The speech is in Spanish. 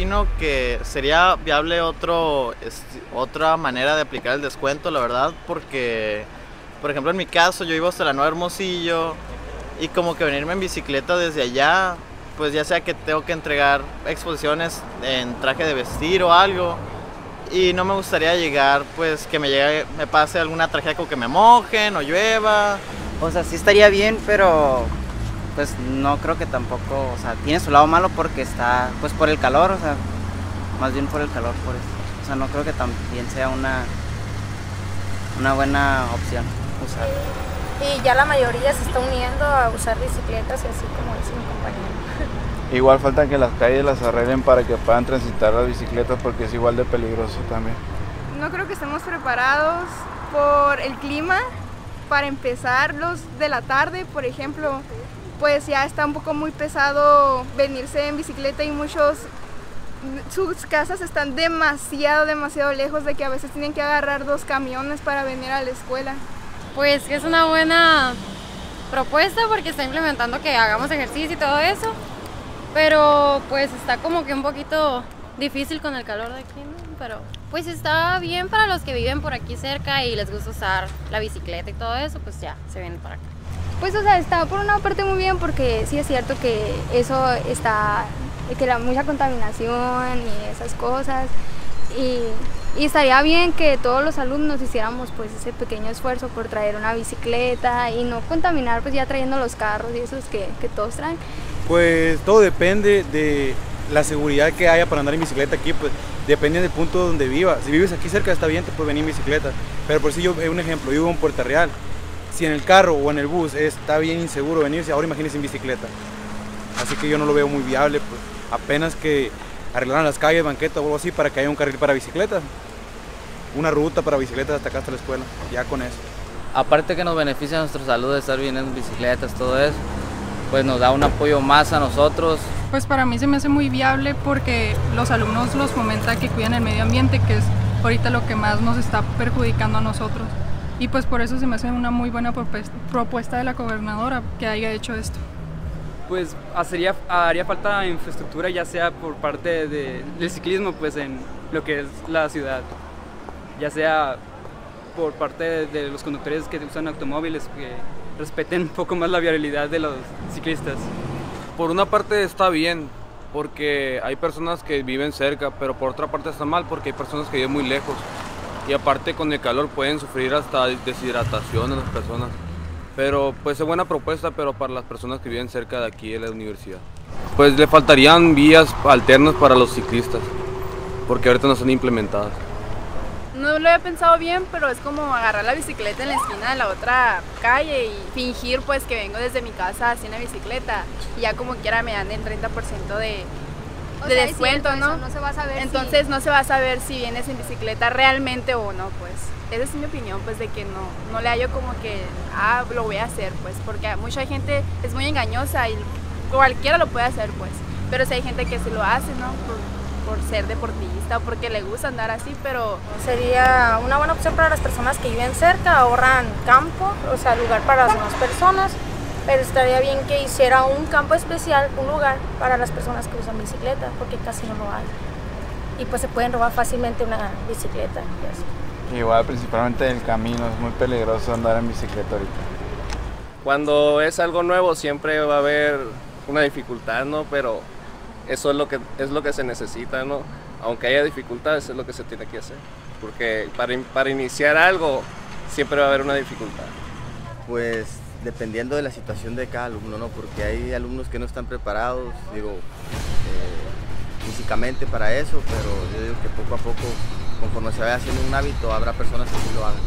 opino que sería viable otro, otra manera de aplicar el descuento, la verdad, porque, por ejemplo, en mi caso, yo vivo hasta la Nueva Hermosillo y como que venirme en bicicleta desde allá, pues ya sea que tengo que entregar exposiciones en traje de vestir o algo, y no me gustaría llegar, pues que me llegue, me pase alguna tragedia como que me mojen o llueva. O sea, sí estaría bien, pero pues no creo que tampoco, o sea, tiene su lado malo porque está, pues por el calor, o sea, más bien por el calor, por eso. O sea, no creo que también sea una, una buena opción usar. Y ya la mayoría se está uniendo a usar bicicletas y así como dice mi compañero. Igual falta que las calles las arreglen para que puedan transitar las bicicletas porque es igual de peligroso también. No creo que estemos preparados por el clima. Para empezar, los de la tarde, por ejemplo, pues ya está un poco muy pesado venirse en bicicleta y muchos sus casas están demasiado, demasiado lejos de que a veces tienen que agarrar dos camiones para venir a la escuela. Pues es una buena propuesta porque está implementando que hagamos ejercicio y todo eso, pero pues está como que un poquito difícil con el calor de aquí, ¿no? Pero pues está bien para los que viven por aquí cerca y les gusta usar la bicicleta y todo eso, pues ya se vienen para acá. Pues, o sea, está por una parte muy bien porque sí es cierto que eso está, que era mucha contaminación y esas cosas. Y, estaría bien que todos los alumnos hiciéramos pues ese pequeño esfuerzo por traer una bicicleta y no contaminar pues ya trayendo los carros y esos que, que todos traen. Pues todo depende de la seguridad que haya para andar en bicicleta aquí, pues depende del punto donde vivas. Si vives aquí cerca está bien, te puedes venir en bicicleta. Pero por si yo, un ejemplo, yo vivo en Puerta Real si en el carro o en el bus está bien inseguro venirse, ahora imagínense en bicicleta. Así que yo no lo veo muy viable, pues apenas que arreglaran las calles, banquetas o algo así para que haya un carril para bicicletas. Una ruta para bicicletas hasta acá hasta la escuela, ya con eso. Aparte que nos beneficia nuestra salud de estar bien en bicicletas, todo eso, pues nos da un apoyo más a nosotros. Pues para mí se me hace muy viable porque los alumnos los fomenta que cuiden el medio ambiente, que es ahorita lo que más nos está perjudicando a nosotros y pues por eso se me hace una muy buena propuesta de la gobernadora que haya hecho esto. Pues haría, haría falta infraestructura ya sea por parte del ciclismo pues en lo que es la ciudad, ya sea por parte de, los conductores que usan automóviles que respeten un poco más la viabilidad de los ciclistas. Por una parte está bien, porque hay personas que viven cerca, pero por otra parte está mal porque hay personas que viven muy lejos y aparte con el calor pueden sufrir hasta deshidratación en las personas. Pero pues es buena propuesta, pero para las personas que viven cerca de aquí de la universidad. Pues le faltarían vías alternas para los ciclistas, porque ahorita no están implementadas. No lo había pensado bien, pero es como agarrar la bicicleta en la esquina de la otra calle y fingir pues que vengo desde mi casa así en bicicleta y ya como quiera me dan el 30% de, de descuento, ¿no? no se va a saber Entonces no se va a saber si vienes en bicicleta realmente o no, pues. Esa es mi opinión, pues, de que no, no le hallo como que, ah, lo voy a hacer, pues, porque mucha gente es muy engañosa y cualquiera lo puede hacer, pues. Pero si hay gente que se lo hace, ¿no? Por, por ser deportista o porque le gusta andar así, pero... Sería una buena opción para las personas que viven cerca, ahorran campo, o sea, lugar para las demás personas pero estaría bien que hiciera un campo especial, un lugar para las personas que usan bicicleta, porque casi no lo hay. Y pues se pueden robar fácilmente una bicicleta. Igual, principalmente en el camino, es muy peligroso andar en bicicleta ahorita. Cuando es algo nuevo siempre va a haber una dificultad, ¿no? Pero eso es lo que, es lo que se necesita, ¿no? Aunque haya dificultades, es lo que se tiene que hacer. Porque para, para iniciar algo siempre va a haber una dificultad. Pues dependiendo de la situación de cada alumno, ¿no? Porque hay alumnos que no están preparados, digo, eh, físicamente para eso, pero yo digo que poco a poco, conforme se vaya haciendo un hábito, habrá personas que sí lo hagan.